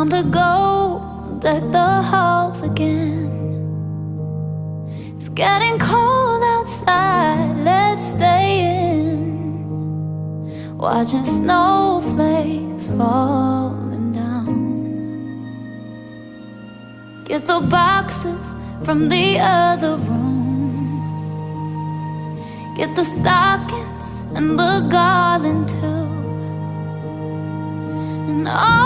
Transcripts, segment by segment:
Time to go deck the halls again. It's getting cold outside, let's stay in. Watching snowflakes falling down. Get the boxes from the other room. Get the stockings and the garland too. And like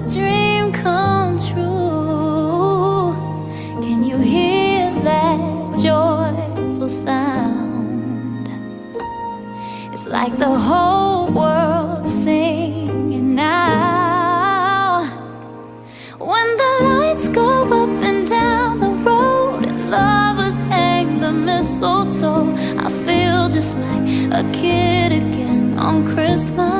a dream come true. Can you hear that joyful sound? It's like the whole world singing now. When the lights go up and down the road and lovers hang the mistletoe, I feel just like a kid again on Christmas.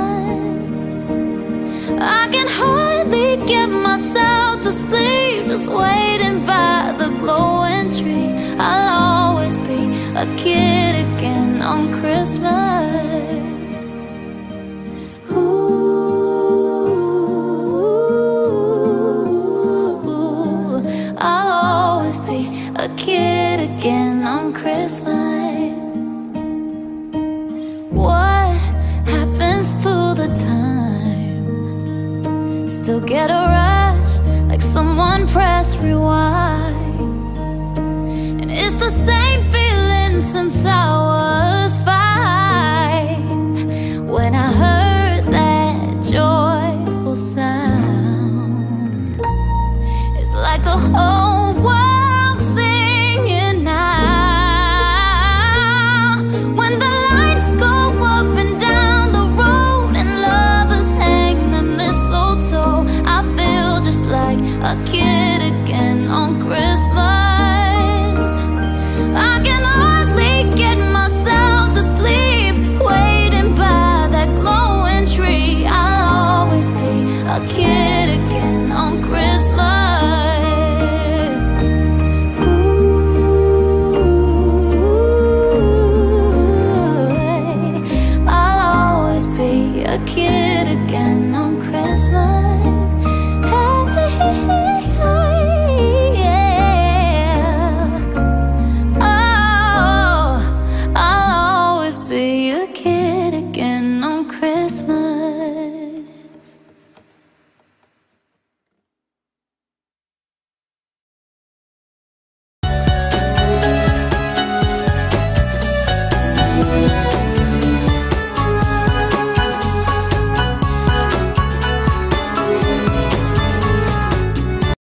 Waiting by the glowing tree. I'll always be a kid again on Christmas. Ooh, I'll always be a kid again on Christmas. What happens to the time? Still get a like someone press rewind. And it's the same feeling since I was five When I heard that joyful sound. It's like the whole a kid again on Christmas. I can hardly get myself to sleep, waiting by that glowing tree. I'll always be a kid again on Christmas. a kid again on Christmas.